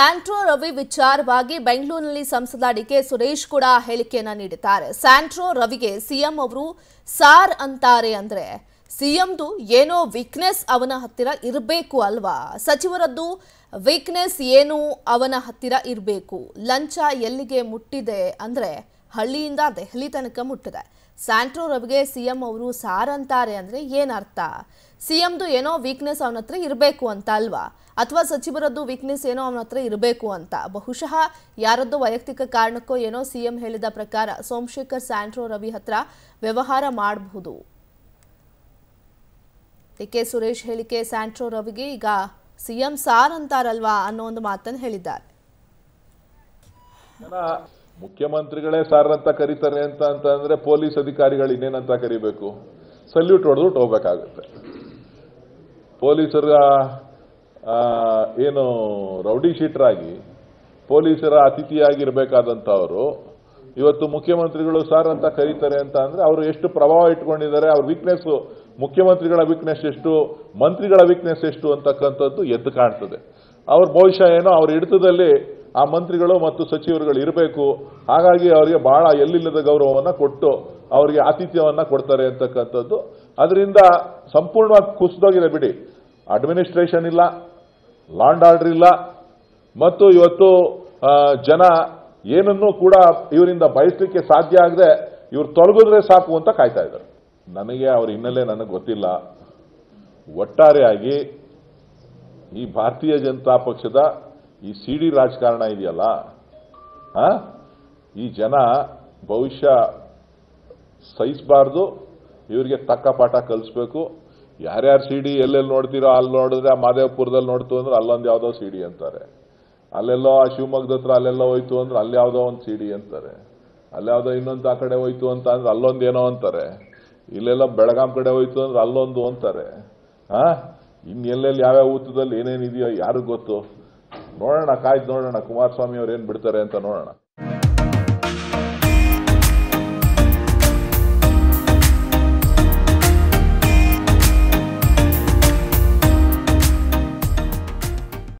Santro Ravi ವಿಚಾರವಾಗಿ ಬೆಂಗಳೂರಿನಲ್ಲಿ ಸಂಸದ ಡಿಕೆ ಸುರೇಶ್ ಕೂಡ ಹೇಳಿಕೆಯನ್ನ ನೀಡಿದ್ದಾರೆ. ಸ್ಯಾಂಟ್ರೋ ರವಿಗೆ ಸಿಎಂ ಅವರು ಸಾರ್ ಅಂತಾರೆ ಅಂದ್ರೆ ಸಿಎಂದು ಏನೋ ವೀಕ್ನೆಸ್ ಅವನ ಹತ್ತಿರ ಇರಬೇಕು ಅಲ್ವಾ? ಸಚಿವರದ್ದು ವೀಕ್ನೆಸ್ ಏನು ಅವನ ಹತ್ತಿರ ಇರಬೇಕು? ಲಂಚ ಎಲ್ಲಿಗೆ ಮುಟ್ಟಿದೆ ಅಂದ್ರೆ ಹಳ್ಳಿಯಿಂದ ದೆಹಲಿ ತನಕ ಮುಟ್ಟಿದೆ. ಸ್ಯಾಂಟ್ರೋ ರವಿಗೆ ಸಿಎಂ ಅವರು ಸಾರ್ ಅಂತಾರೆ ಅಂದರೆ ಏನರ್ಥ ಸಿಎಂದು ಏನೋ ವೀಕ್ನೆಸ್ ಅವನ ಹತ್ರ ಇರಬೇಕು ಅಂತ ಅಲ್ವಾ? ಅಥವಾ ಸಚಿವರದ್ದು ವೀಕ್ನೆಸ್ ಏನೋ ಅವನ ಹತ್ರ ಇರಬೇಕು ಅಂತ? ಬಹುಶಃ ಯಾರದ್ದು ವೈಯಕ್ತಿಕ ಕಾರಣಕ್ಕೋ ಏನೋ ಸಿಎಂ ಹೇಳಿದ ಪ್ರಕಾರ ಸೋಮಶೇಖರ್ ಸ್ಯಾಂಟ್ರೋ ರವಿ ಹತ್ರ ವ್ಯವಹಾರ ಮಾಡಬಹುದು. ಕೆ ಸುರೇಶ್ ಹೇಳಿಕೆ ಸ್ಯಾಂಟ್ರೋ ರವಿಗೆ ಈಗ ಸಿಎಂ ಸಾರ್ ಅಂತಾರಲ್ವಾ ಅನ್ನೋ ಒಂದು ಮಾತನ್ನು ಹೇಳಿದ್ದಾರೆ. ಮುಖ್ಯಮಂತ್ರಿಗಳೇ ಸಾರ್ ಅಂತ ಕರೀತಾರೆ ಅಂತ ಅಂತ ಪೊಲೀಸ್ ಅಧಿಕಾರಿಗಳು ಇನ್ನೇನಂತ ಕರಿಬೇಕು? ಸಲ್ಯೂಟ್ ಹೊಡೆದು ಹೋಗ್ಬೇಕಾಗುತ್ತೆ. ಪೊಲೀಸರ ಏನು ರೌಡಿ ಶೀಟ್ರಾಗಿ ಪೊಲೀಸರ ಅತಿಥಿಯಾಗಿರ್ಬೇಕಾದಂಥವರು, ಇವತ್ತು ಮುಖ್ಯಮಂತ್ರಿಗಳು ಸಾರ್ ಅಂತ ಕರೀತಾರೆ ಅಂತ ಅಂದ್ರೆ ಅವರು ಎಷ್ಟು ಪ್ರಭಾವ ಇಟ್ಕೊಂಡಿದ್ದಾರೆ, ಅವ್ರ ವೀಕ್ನೆಸ್ ಮುಖ್ಯಮಂತ್ರಿಗಳ ವೀಕ್ನೆಸ್ ಎಷ್ಟು, ಮಂತ್ರಿಗಳ ವೀಕ್ನೆಸ್ ಎಷ್ಟು ಅಂತಕ್ಕಂಥದ್ದು ಎದ್ದು ಕಾಣ್ತದೆ. ಅವ್ರ ಭವಿಷ್ಯ ಏನೋ ಅವ್ರ ಹಿಡಿತದಲ್ಲಿ ಆ ಮಂತ್ರಿಗಳು ಮತ್ತು ಸಚಿವರುಗಳು ಇರಬೇಕು. ಹಾಗಾಗಿ ಅವರಿಗೆ ಬಹಳ ಎಲ್ಲಿಲ್ಲದ ಗೌರವವನ್ನು ಕೊಟ್ಟು ಅವರಿಗೆ ಆತಿಥ್ಯವನ್ನ ಕೊಡ್ತಾರೆ ಅಂತಕ್ಕಂಥದ್ದು. ಅದರಿಂದ ಸಂಪೂರ್ಣವಾಗಿ ಕುಸಿದೋಗಿದೆ ಬಿಡಿ. ಅಡ್ಮಿನಿಸ್ಟ್ರೇಷನ್ ಇಲ್ಲ ಲಾಂಡ್ ಆರ್ಡರ್ ಇಲ್ಲ, ಮತ್ತು ಇವತ್ತು ಜನ ಏನನ್ನೂ ಕೂಡ ಇವರಿಂದ ಬಯಸಲಿಕ್ಕೆ ಸಾಧ್ಯ ಆಗದೆ ಇವ್ರು ತೊಲಗಿದ್ರೆ ಸಾಕು ಅಂತ ಕಾಯ್ತಾ ಇದ್ದಾರೆ. ನನಗೆ ಅವ್ರ ಹಿನ್ನೆಲೆ ನನಗೆ ಗೊತ್ತಿಲ್ಲ. ಒಟ್ಟಾರೆಯಾಗಿ ಈ ಭಾರತೀಯ ಜನತಾ ಪಕ್ಷದ ಈ ಸಿ ಡಿ ರಾಜಕಾರಣ ಇದೆಯಲ್ಲ? ಈ ಜನ ಭವಿಷ್ಯ ಸಹಿಸಬಾರ್ದು, ಇವರಿಗೆ ತಕ್ಕ ಪಾಠ ಕಲಿಸ್ಬೇಕು. ಯಾರ್ಯಾರು ಸಿ ಡಿ ಎಲ್ಲೆಲ್ಲಿ ನೋಡ್ತೀರೋ ಅಲ್ಲಿ ನೋಡಿದ್ರೆ ಆ ಮಾದೇವಪುರದಲ್ಲಿ ನೋಡ್ತು ಅಂದ್ರೆ ಅಲ್ಲೊಂದು ಯಾವುದೋ ಸಿ ಡಿ ಅಂತಾರೆ. ಅಲ್ಲೆಲ್ಲೋ ಆ ಶಿವಮೊಗ್ಗದ ಹತ್ರ ಅಲ್ಲೆಲ್ಲೋ ಹೋಯ್ತು ಅಂದ್ರೆ ಅಲ್ಲಿ ಯಾವುದೋ ಒಂದು ಸಿ ಡಿ ಅಂತಾರೆ ಅಲ್ಲ್ಯಾವುದೋ ಇನ್ನೊಂದು ಆ ಕಡೆ ಹೋಯ್ತು ಅಂತ ಅಂದ್ರೆ ಅಲ್ಲೊಂದು ಏನೋ ಅಂತಾರೆ. ಇಲ್ಲೆಲ್ಲ ಬೆಳಗಾಂ ಕಡೆ ಹೋಯ್ತು ಅಂದ್ರೆ ಅಲ್ಲೊಂದು ಅಂತಾರೆ. ಆ ಇನ್ನು ಎಲ್ಲೆಲ್ಲಿ ಯಾವ್ಯಾವ ಊತದಲ್ಲಿ ಏನೇನಿದೆಯೋ ಯಾರಿಗೂ ಗೊತ್ತು? ನೋಡೋಣ ಕಾಯ್ದು ನೋಡೋಣ ಕುಮಾರಸ್ವಾಮಿ ಅವ್ರು ಏನು ಬಿಡ್ತಾರೆ ಅಂತ ನೋಡೋಣ.